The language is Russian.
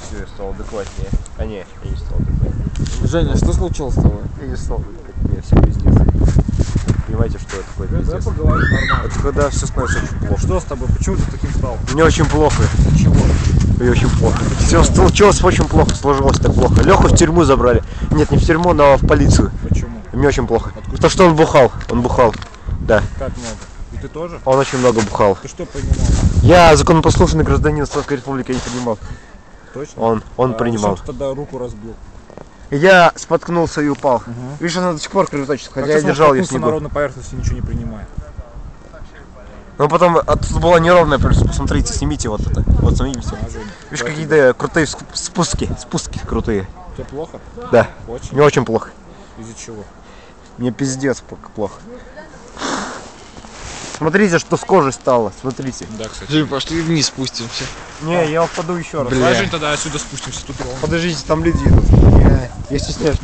Все, я стал адекватнее. А не, я не стал адекватнее. Женя, что случилось с тобой? Я не стал адекватнее, все пиздец. Понимаете, что это такое Давай пиздец? поговорим нормально. Это когда все становится очень плохо. Что с тобой? Почему ты таким стал? Мне очень плохо. Чего? Мне очень плохо. Все случилось очень плохо, сложилось так плохо. Леху в тюрьму забрали. Нет, не в тюрьму, но в полицию. Почему? Мне очень плохо. Потому что он бухал. Он бухал. Да. Как много? И ты тоже? Он очень много бухал. Ты что понимал? Я законопослушный гражданин Словенской Республики, я не принимал. Точно? Он, он А принимал. тогда руку разбил? Я споткнулся и упал. Видишь, она до сих пор кровоточит, хотя Как я держал ее на снегу. ровной поверхности, ничего не принимая? Но потом а тут была неровная, посмотрите, снимите вот это. Вот. А, Женя, Видишь, какие-то крутые ск- спуски, спуски крутые. тебе плохо? Да, Очень? мне очень плохо. Из-за чего? Мне пиздец плохо. Смотрите, что с кожей стало, смотрите. Да, кстати. Жень, пошли вниз спустимся. Не, я упаду еще раз. Бля. Жень, тогда отсюда спустимся, тут ровно. Подождите, там люди идут. Я, я стесняюсь.